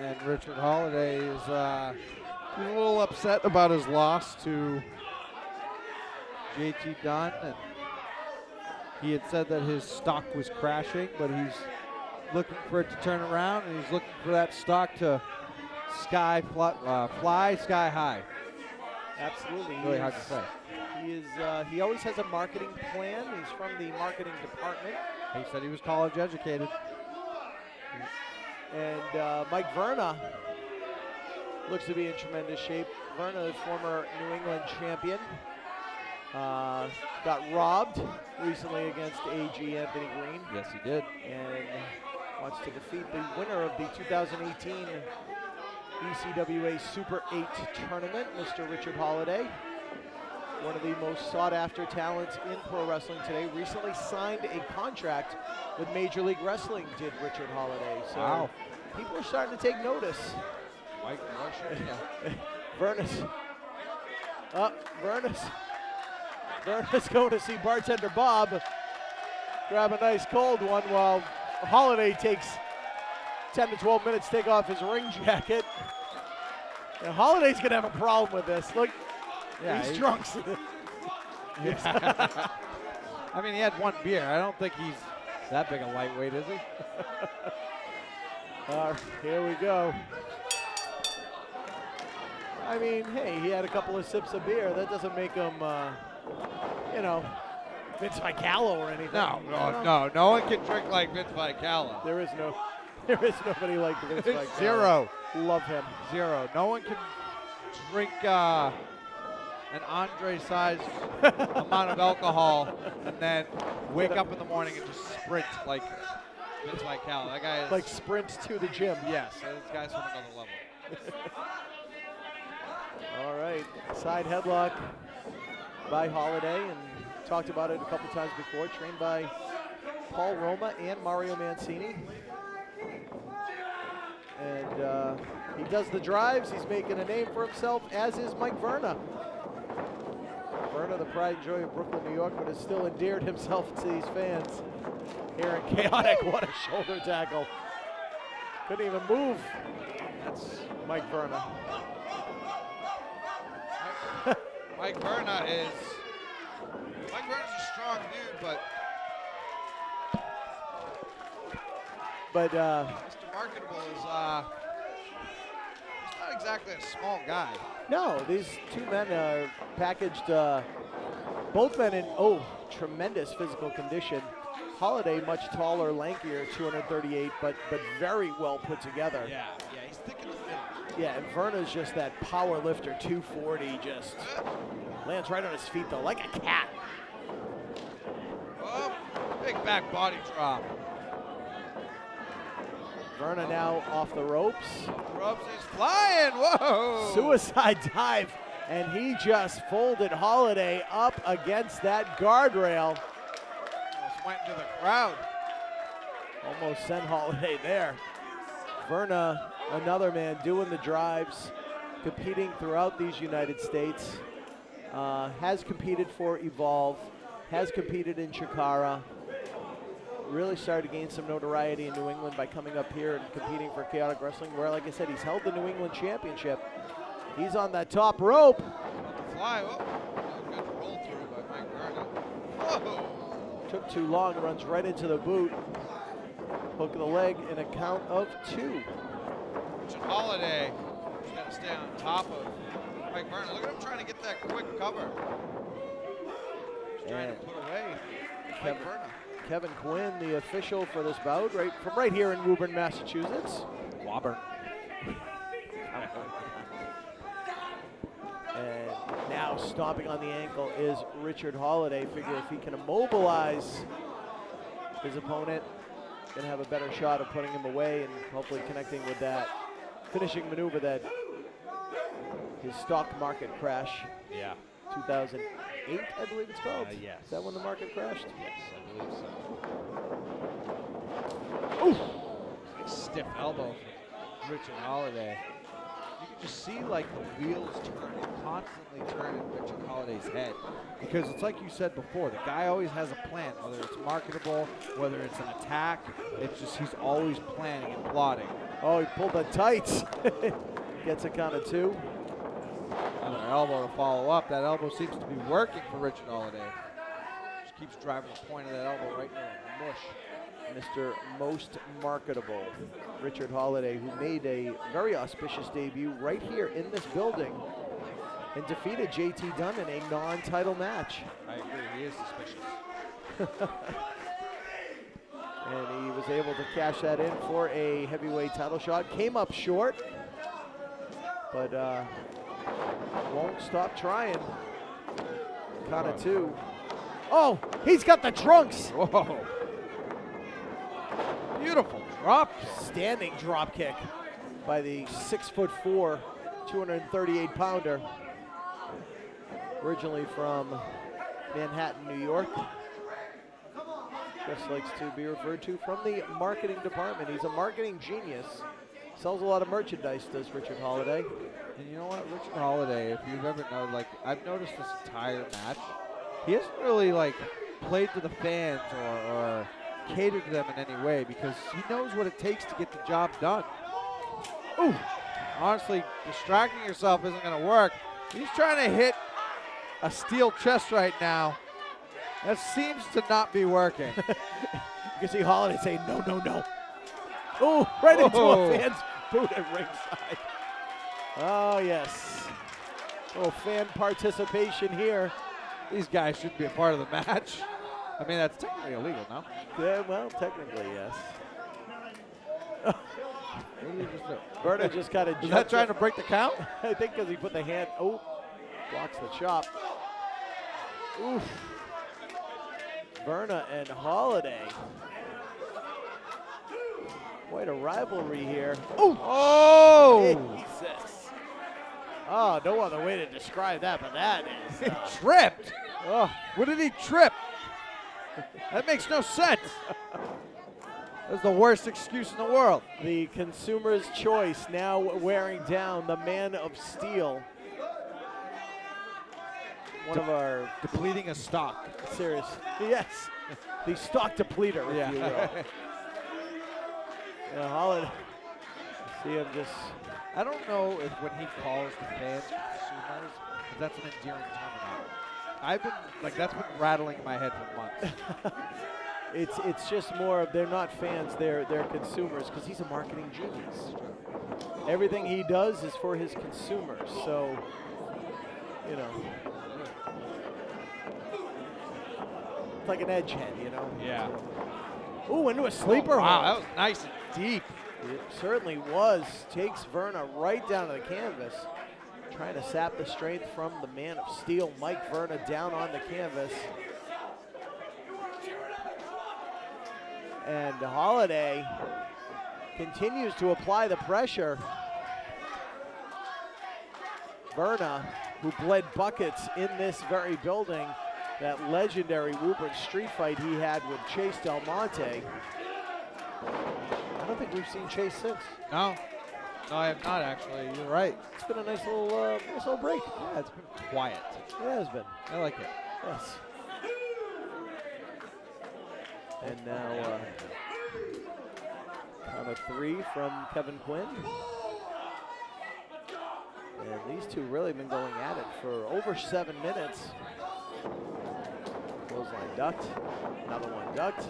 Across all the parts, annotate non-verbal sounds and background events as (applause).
And Richard Holliday is uh, a little upset about his loss to JT Dunn. And he had said that his stock was crashing, but he's looking for it to turn around, and he's looking for that stock to sky fly, uh, fly sky high. Absolutely. Really hard to say. He is. Uh, he always has a marketing plan. He's from the marketing department. He said he was college educated. And uh, Mike Verna looks to be in tremendous shape. Verna, the former New England champion, uh, got robbed recently against AG Anthony Green Yes, he did. and wants to defeat the winner of the 2018 ECWA Super 8 tournament, Mr. Richard Holliday. One of the most sought after talents in pro wrestling today. Recently signed a contract with Major League Wrestling, did Richard Holliday. So Wow. people are starting to take notice. Mike Marshall. (laughs) Vernus. Uh, Vernus. Vernus (laughs) going to see bartender Bob grab a nice cold one while Holliday takes 10 to 12 minutes to take off his ring jacket. (laughs) And Holliday's going to have a problem with this. Look, Yeah, he's he- drunk. (laughs) (laughs) I mean, he had one beer. I don't think he's that big a lightweight, is he? (laughs) Uh, here we go. I mean, hey, he had a couple of sips of beer. That doesn't make him, uh, you know, Vince Vicalo or anything. No, no, no. No one can drink like Vince Vicala. There is no, there is nobody like Vince Vicala. Zero. Love him. Zero. No one can drink uh, an Andre-sized amount of alcohol and then wake up in the morning and just sprint like Vince Vicala. That guy is Like sprints to the gym. yes, this guy's from another level. All right, side headlock by Holliday, and talked about it a couple times before. Trained by Paul Roma and Mario Mancini. And uh, he does the drives. He's making a name for himself, as is Mike Verna. Verna, the pride and joy of Brooklyn, New York, but has still endeared himself to these fans. Here in Chaotic, what a shoulder tackle. Couldn't even move. That's Mike Verna. Mike Verna is Mike Verna's a strong dude, but But uh, Mr. Marketable is uh not exactly a small guy. no, these two men are packaged, uh, both men in, oh, tremendous physical condition. Holliday, much taller, lankier, 238, but but very well put together. Yeah, yeah, he's thick in the middle. Yeah, and Verna's just that power lifter, 240, just lands right on his feet though, like a cat. Oh, big back body drop. Verna now off the ropes. Rubs is flying. Whoa. Suicide (laughs) dive, and he just folded Holliday up against that guardrail. Almost went into the crowd. Almost sent Holliday there. Verna, another man doing the drives, competing throughout these United States. Uh, has competed for Evolve, has competed in Chikara. Really started to gain some notoriety in New England by coming up here and competing for Chaotic Wrestling, where, like I said, he's held the New England Championship. He's on that top rope. About to fly. Oh, good roll through by Mike Took too long, runs right into the boot. Hook of the leg, in a count of two. Richard Holliday just got to stay on top of Mike Verna. Look at him trying to get that quick cover. Just trying to put away Mike Kevin- Verna. Kevin Quinn, the official for this bout, right from right here in Woburn, Massachusetts. Wobber. And now stomping on the ankle is Richard Holliday. Figure if he can immobilize his opponent, gonna have a better shot of putting him away and hopefully connecting with that finishing maneuver that his stock market crash, Yeah. 2008, I believe it's called. Uh, yes. Is that when the market crashed? Yes, I believe so. Oof. Stiff elbow from Richard Holliday. You can just see like the wheels turning, constantly turning Richard Holliday's head. Because it's like you said before, the guy always has a plan, whether it's marketable, whether it's an attack. It's just he's always planning and plotting. Oh, he pulled the tights. (laughs) Gets a count of two. Another elbow to follow up. That elbow seems to be working for Richard Holliday. Just keeps driving the point of that elbow right there. Mush. Mr. Most Marketable, Richard Holliday, who made a very auspicious debut right here in this building and defeated JT Dunn in a non-title match. I agree. He is suspicious. (laughs) and he was able to cash that in for a heavyweight title shot. Came up short, but uh, won't stop trying. Count of two. Oh, he's got the trunks. Whoa. Beautiful drop. Standing drop kick by the six foot four, 238 pounder. Originally from Manhattan, New York. Just likes to be referred to from the marketing department. He's a marketing genius. Sells a lot of merchandise, does Richard Holliday. And you know what, Richard Holliday, if you've ever known, like, I've noticed this entire match, he hasn't really, like, played to the fans or, or catered to them in any way because he knows what it takes to get the job done. Ooh, honestly, distracting yourself isn't going to work. He's trying to hit a steel chest right now. That seems to not be working. (laughs) you can see Holliday saying, no, no, no. Oh, right into a fan's boot at ringside. Oh, yes. Oh, fan participation here. These guys shouldn't be a part of the match. I mean, that's technically illegal, no? Yeah, well, technically, yes. Berta just kind of Is that trying to break the count? (laughs) I think because he put the hand, oh, blocks the chop. Oof. Verna and Holliday. Quite a rivalry here. Oh! Jesus. Oh, no other way to describe that, but that is. He uh, tripped. oh, What did he trip? That makes no sense. That's the worst excuse in the world. the consumer's choice now wearing down the man of steel. One of our Depleting a stock. serious, yes, the stock depleter, if Yeah. you will. (laughs) Yeah, Holliday. (laughs) See him just. I don't know if when he calls the fans consumers, if that's an endearing term or not. I've been like that's been rattling in my head for months. (laughs) It's it's just more of they're not fans, they're they're consumers because he's a marketing genius. Everything he does is for his consumers, so you know. It's like an edge head, you know. Yeah. Ooh, into a sleeper oh, wow, that was nice and deep. It certainly was. Takes Verna right down to the canvas. Trying to sap the strength from the man of steel, Mike Verna, down on the canvas. And Holliday continues to apply the pressure. Verna, who bled buckets in this very building, that legendary Woburn street fight he had with Chase Del Monte. I don't think we've seen Chase since. No. No, I have not actually. You're right. It's been a nice little, uh, nice little break. Yeah, it's been quiet. It has been. I like it. Yes. And now, uh, count of three from Kevin Quinn. And these two really have been going at it for over seven minutes. Clothesline ducked. Another one ducked.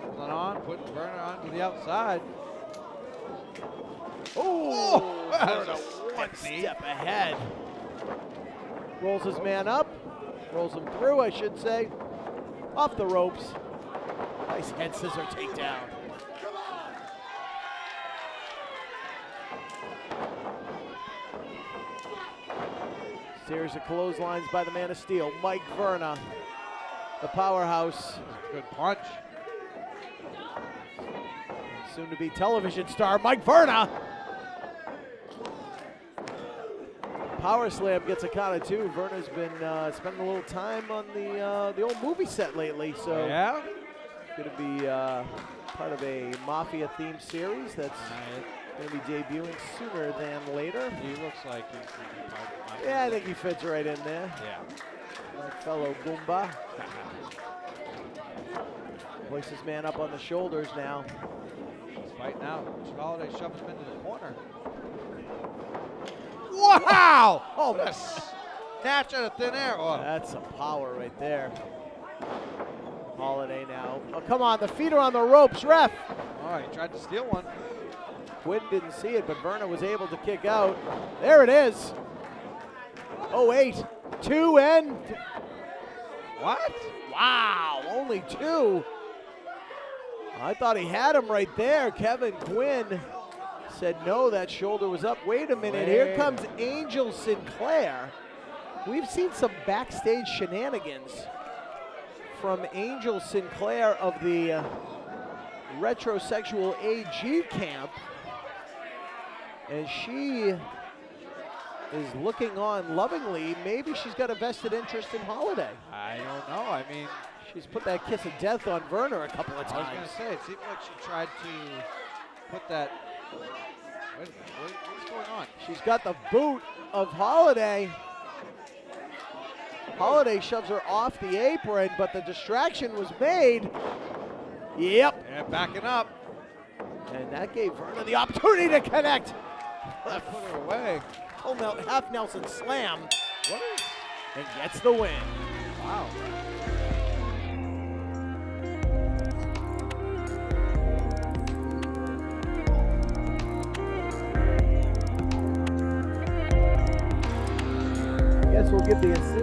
Holding on, putting Verner onto the outside. Oh, (laughs) that Verna was a one step ahead. Rolls his man up. Rolls him through, I should say. Off the ropes. Nice head scissor takedown. Series of clotheslines by the man of steel, Mike Verna, the powerhouse, Good punch. soon to be television star Mike Verna. Power slam gets a count of two. Verna's been uh, spending a little time on the uh, the old movie set lately, so Yeah. going to be uh, part of a mafia themed series that's going to be debuting sooner than later. He looks like he's gonna be part of my- Yeah, I think he fits right in there. Yeah. My fellow Goomba. (laughs) Hoists his man up on the shoulders now. Fighting out. Holliday shoves him into the corner. Wow! (laughs) Oh, What snatch out of thin air. Oh, That's some power right there. Holliday now. Oh, come on, the feet are on the ropes, ref. all right, tried to steal one. Quinn didn't see it, but Verna was able to kick out. There it is. Oh, eight, two, and What? wow, only two. I thought he had him right there. Kevin Quinn said no, that shoulder was up. Wait a minute, here comes Angel Sinclair. We've seen some backstage shenanigans from Angel Sinclair of the uh, retrosexual AG camp. And she is looking on lovingly. Maybe she's got a vested interest in Holliday. I don't know. I mean, She's put that kiss of death on Werner a couple of times. I was going to say, it seemed like she tried to put that. Wait a minute. What, what's going on? She's got the boot of Holliday. Holliday shoves her off the apron, but the distraction was made. Yep. And backing up. And that gave Verna the opportunity to connect. I put her away. Full Nel- half Nelson slam What is? and gets the win. Wow. Guess we'll give the assist